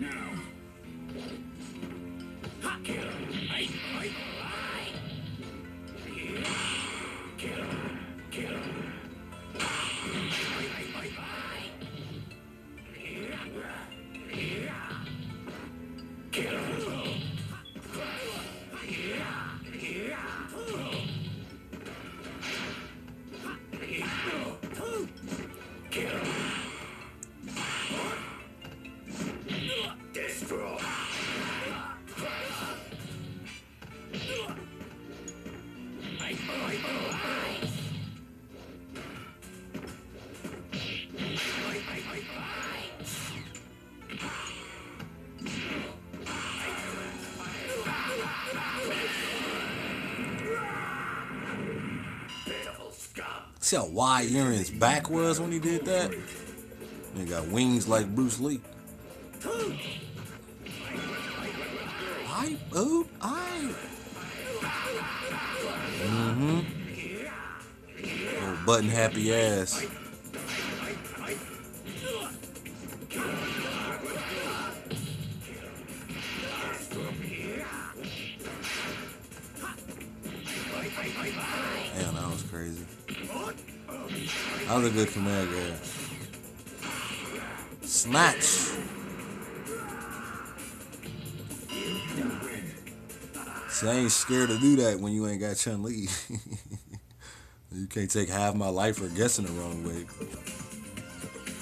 Now. Ha! Kill. Aye, aye, aye. Yeah. Kill. Kill. Aye, aye, aye. See how wide Urien's back was when he did that? He got wings like Bruce Lee. I oh I. Button happy ass. Damn, that was crazy. That was a good command grab. Snatch. See, I ain't scared to do that when you ain't got Chun Li. you can't take half my life for guessing the wrong way.